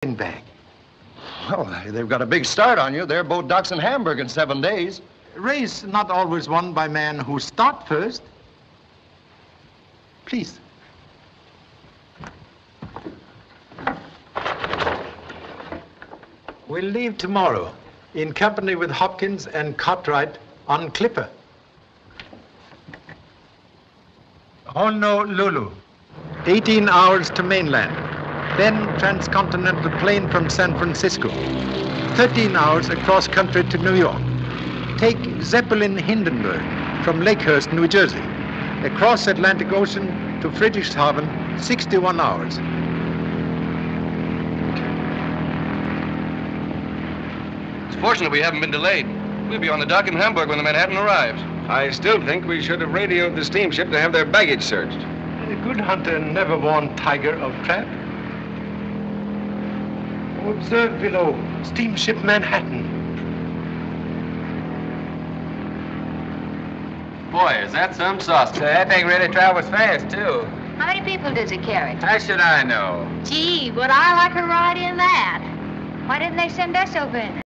bag. Well, they've got a big start on you. They're both docks in Hamburg in seven days. Race not always won by men who start first. Please. We'll leave tomorrow in company with Hopkins and Cartwright on Clipper. Honolulu, 18 hours to mainland. Then transcontinental plane from San Francisco. 13 hours across country to New York. Take Zeppelin Hindenburg from Lakehurst, New Jersey. Across Atlantic Ocean to Friedrichshafen, 61 hours. It's fortunate we haven't been delayed. We'll be on the dock in Hamburg when the Manhattan arrives. I still think we should have radioed the steamship to have their baggage searched. A good hunter never warned tiger of trap. Observe below, steamship Manhattan. Boy, is that some sauce. That thing really travels fast, too. How many people does it carry? How should I know? Gee, would I like a ride in that? Why didn't they send us over in it?